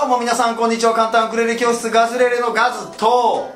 どうも皆さんこんにちは。簡単ウクレレ教室ガズレレのガズと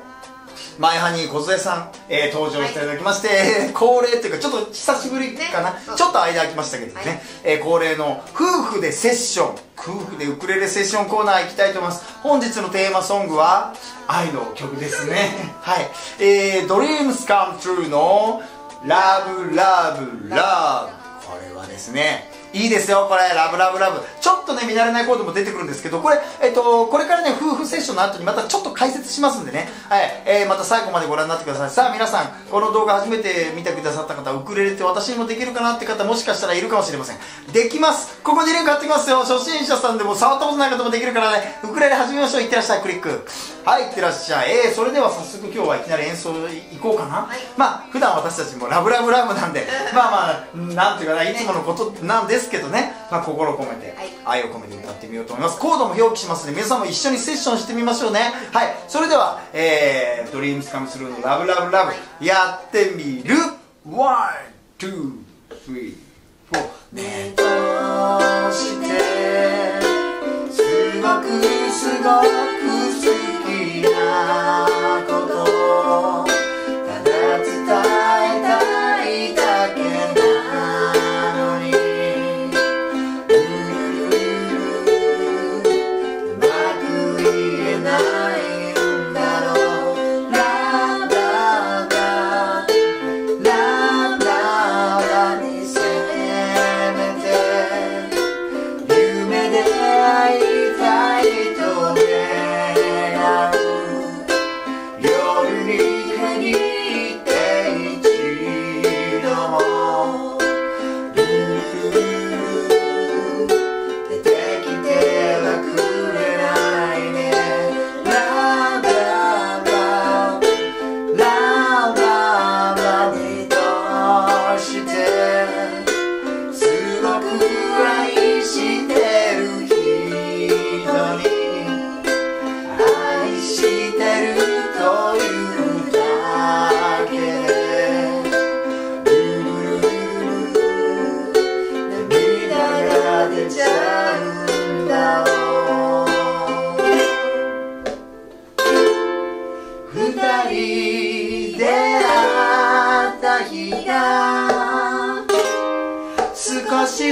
マイハニー小さん、えー、登場していただきまして、はい、恒例っていうかちょっと久しぶりかな、ね、ちょっと間空きましたけどね、はい、えー、恒例の夫婦でセッション夫婦でウクレレセッションコーナー行きたいと思います。本日のテーマソングは愛の曲ですね。はい。えー、Dreams Come True の Love Love Love これはですねいいですよこれ。ラブラブラブちょっとね見慣れないコードも出てくるんですけどこれ、えっと、これからね夫婦セッションの後にまたちょっと解説しますんでね、はい。えー、また最後までご覧になってください。さあ皆さんこの動画初めて見てくださった方ウクレレって私にもできるかなって方もしかしたらいるかもしれません。できます。ここにリンク貼ってきますよ。初心者さんでも触ったことない方もできるからね。ウクレレ始めましょう。いってらっしゃい。クリック。はいいってらっしゃい。えー、それでは早速今日はいきなり演奏いこうかな、はい、まあ普段私たちもラブラブラブなんでまあまあなんていうかないつものことなんですけどね、まあ心を込めて、愛を込めて歌ってみようと思います。コードも表記しますので皆さんも一緒にセッションしてみましょうね。はい。それでは「えー、ドリームスカムスルーのラブラブラブ」やってみる。ワン、ツー、スリー、フォー。ね。としてすごくすごく night.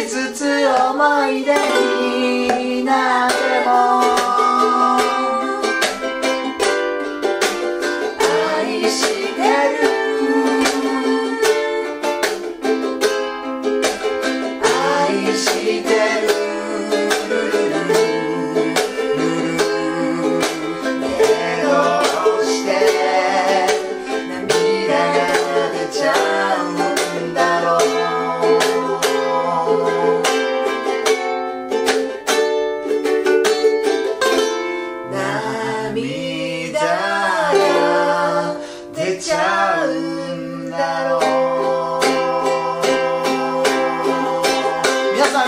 つつ思い出になる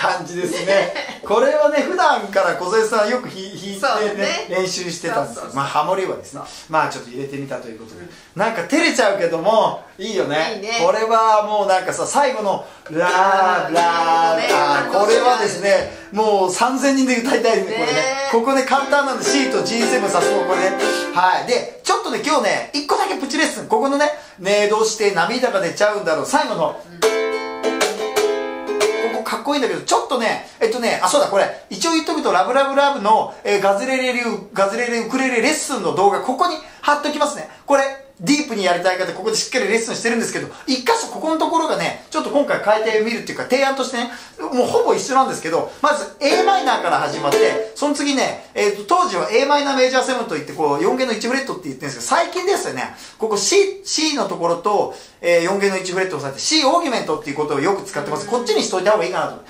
感じですね。これはね普段から小杉さんよく弾いてねね。練習してたんです。よまあハモリはですね。まあちょっと入れてみたということで、なんか照れちゃうけどもいいよね。いいね。これはもうなんかさ最後の「ラーラー。ラー」これはですねもう3000人で歌いたいですねこれね。ね。ここね簡単なんで C と G7 さすがこれね。はい。でちょっとね今日ね1個だけプチレッスン。ここのね「ねどうして涙が出ちゃうんだろう」最後の「ここかっこいいんだけど、ちょっとね、えっとね、あ、そうだ、これ、一応言っとくと、ラブラブラブの、えーガズレレ流、ガズレレウクレレレッスンの動画、ここに貼っときますね。これ、ディープにやりたい方、ここでしっかりレッスンしてるんですけど、一箇所、ここのところがね、ちょっと今回変えてみるっていうか、提案としてね、もうほぼ一緒なんですけど、まず a マイナーから始まって、その次ね、えっと、当時は a マイナーメジャー7といって、こう、4弦の1フレットって言ってるんですけど、最近ですよね、ここ C、C のところと、えー4弦の1フレットを押さえて、C オーギュメントっていうことをよく使ってます。こっちにしといた方がいいかなと思っ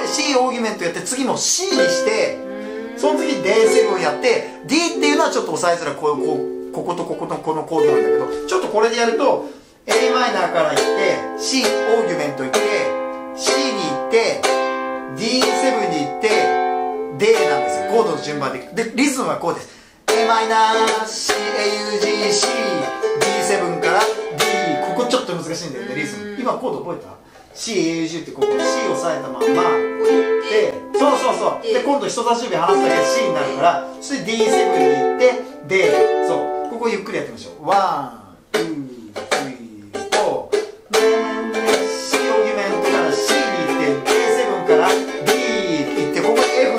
て。で、C オーギュメントやって、次も C にして、その次 D7 やって D っていうのはちょっと押さえづらいこうこうこことこことこのコードなんだけどちょっとこれでやると a マイナーからいって C オーギュメントいって C に行って D7 に行って D なんですよ。コードの順番で。でリズムはこうです。A マイナー CAUGCD7 から D ここちょっと難しいんだよねリズム。今コード覚えた？CAUG ってここ C を押さえたまんま。でそうそうそう。で今度人差し指離すだけで C になるからそして D7 に行ってでそうここゆっくりやってみましょう。 one, two, three, four。で C オーギュメントから C に行って D7 から D 行ってここで F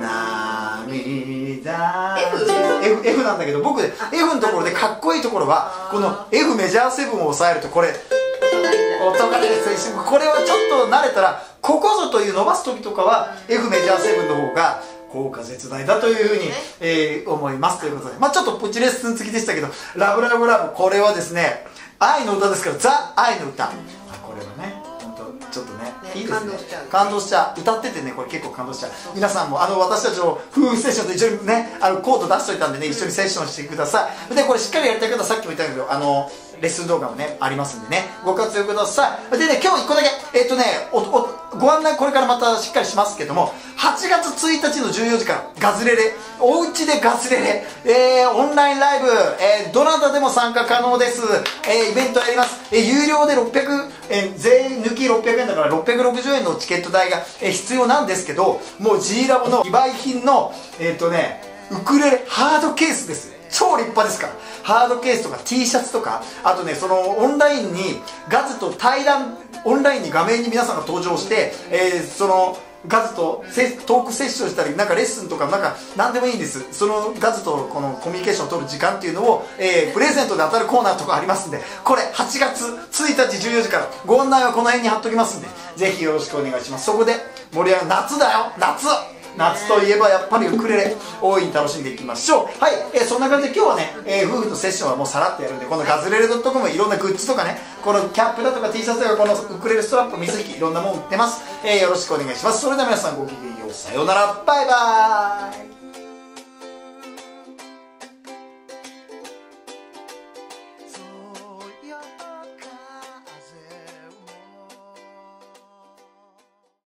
涙。F, F なんだけど僕 F のところでかっこいいところはこの F メジャー7を押さえるとこれ。音が出てこれはちょっと慣れたらここぞという伸ばす時とかは F メジャー7の方が効果絶大だというふうに、えー思います。ということで。まあちょっとプチレッスン付きでしたけど「ラブラブラブ」これはですね愛の歌ですからザ愛の歌。あこれはね本当ちょっとねねいいですね。感動しちゃう。感動しちゃう。歌っててねこれ結構感動しちゃう。皆さんもあの私たちの夫婦セッションと一緒にねあのコード出しといたんでね一緒にセッションしてください。でこれしっかりやりたい方はさっきも言ったけどあのレッスン動画もねありますんでねご活用ください。でね今日1個だけえっ、とねご案内これからまたしっかりしますけども8月1日の14時からガズレレ。おうちでガズレレ、えー、オンラインライブ、えーどなたでも参加可能です、えーイベントやります、えー有料で600、えー税抜き600円だから660円のチケット代が、えー必要なんですけどもう G ラボの非売品のえっ、とねウクレレハードケースです。超立派ですから。ハードケースとか T シャツとかあとねそのオンラインにガズと対談オンラインに画面に皆さんが登場して、えーそのガズとトークセッションしたりなんかレッスンとかなんか何でもいいんです。そのガズとこのコミュニケーションを取る時間っていうのを、えープレゼントで当たるコーナーとかありますんでこれ8月1日14時からご案内はこの辺に貼っときますんでぜひよろしくお願いします。そこで盛り上がる夏だよ夏夏といえばやっぱりウクレレ大いに楽しんでいきましょう。はい、えーそんな感じで今日はね、えー夫婦のセッションはもうさらっとやるんでこのガズレレ .com いろんなグッズとかねこのキャップだとか T シャツとかこのウクレレストラップ水引いろんなもん売ってます、えーよろしくお願いします。それでは皆さんごきげんよう。さようなら。バイバーイ。